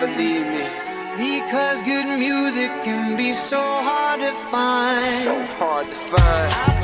believe me. Because good music can be so hard to find. So hard to find.